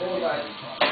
All right.